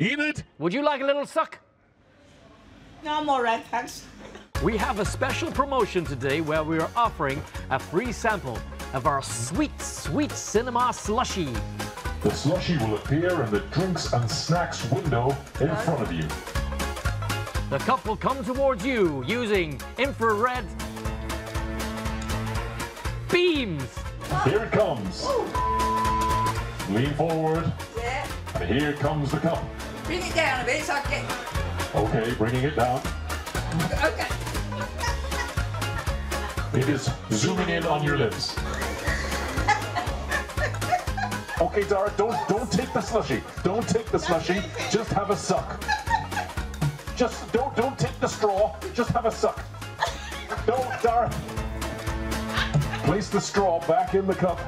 Enid? Would you like a little suck? No, I'm all right, thanks. We have a special promotion today where we are offering a free sample of our sweet, sweet cinema slushy. The slushy will appear in the drinks and snacks window in front of you. The cup will come towards you using infrared beams. Here it comes. Lean forward, Yeah. and here comes the cup. Bring it down a bit so I can Okay, bringing it down. Okay. It is zooming in on your lips. Okay, Dara, don't don't take the slushy. Don't take the slushy. Just have a suck. Just don't don't take the straw. Just have a suck. Don't, Dara. Place the straw back in the cup.